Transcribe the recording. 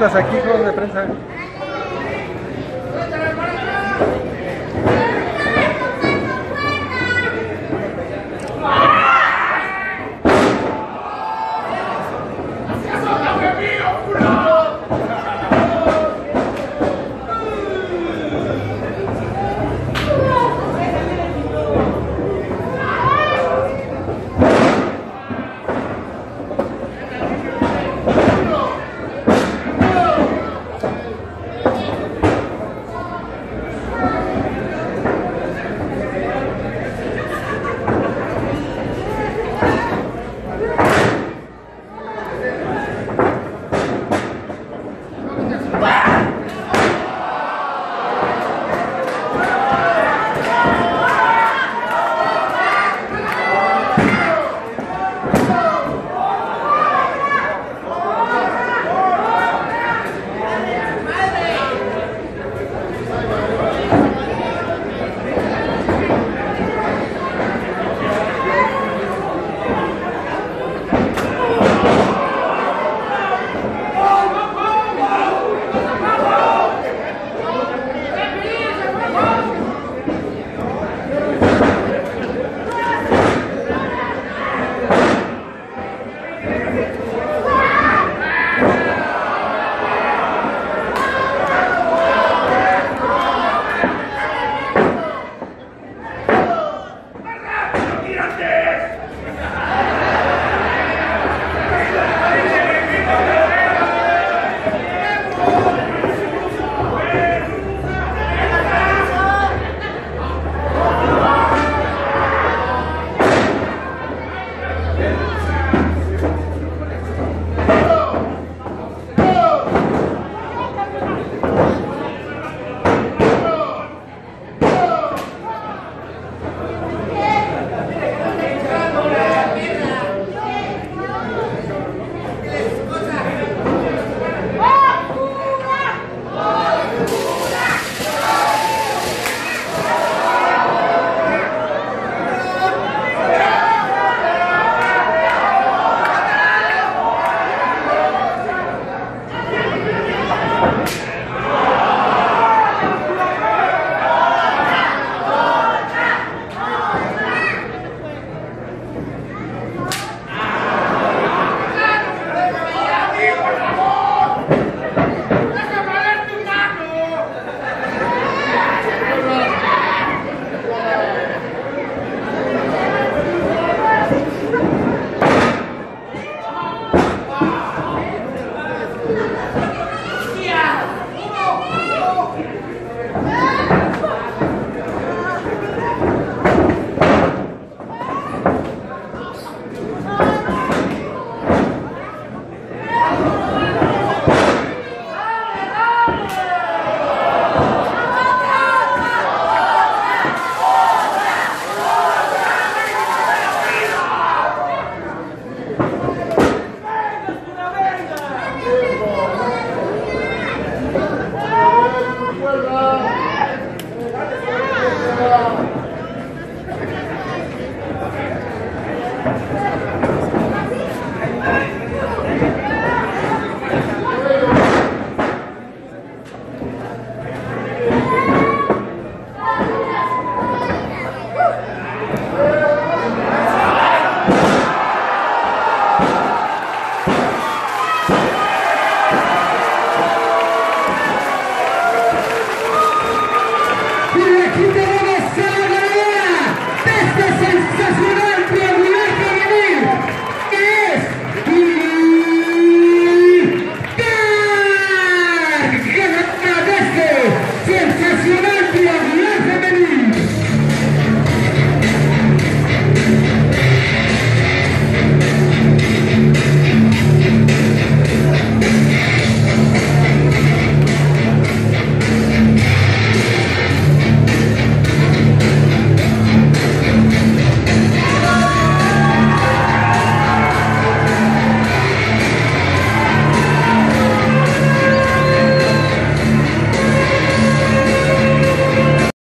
notas aquí, juegos de prensa.